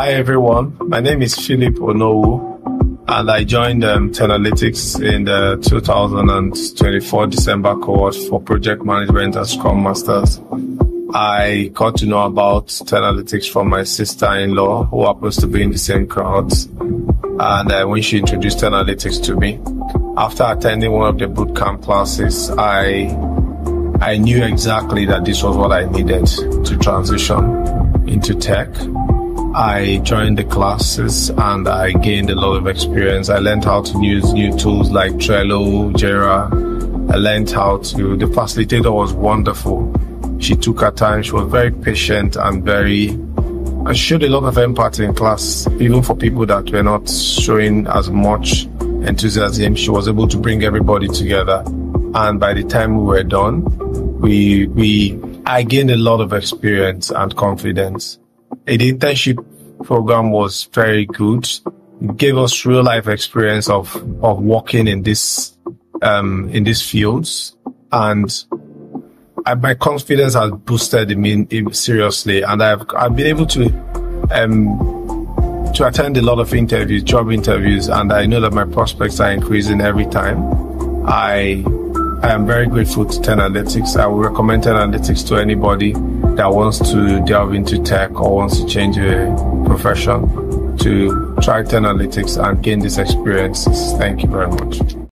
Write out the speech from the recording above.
Hi everyone, my name is Philip Onowu and I joined um, 10alytics in the 2024 December cohort for project management and Scrum Masters. I got to know about 10alytics from my sister-in-law who happens to be in the same crowd and uh, when she introduced 10alytics to me. After attending one of the bootcamp classes, I I knew exactly that this was what I needed to transition into tech. I joined the classes and I gained a lot of experience. I learned how to use new tools like Trello, Jira. I learned how to, the facilitator was wonderful. She took her time. She was very patient and very, I showed a lot of empathy in class, even for people that were not showing as much enthusiasm. She was able to bring everybody together. And by the time we were done, we, we, I gained a lot of experience and confidence. The internship program was very good. It gave us real life experience of, of working in this, um, in these fields. And I, my confidence has boosted me seriously. And I've, I've been able to, um, to attend a lot of interviews, job interviews, and I know that my prospects are increasing every time. I I am very grateful to 10alytics. I will recommend 10alytics to anybody that wants to delve into tech or wants to change a profession to try 10 Analytics and gain these experiences. Thank you very much.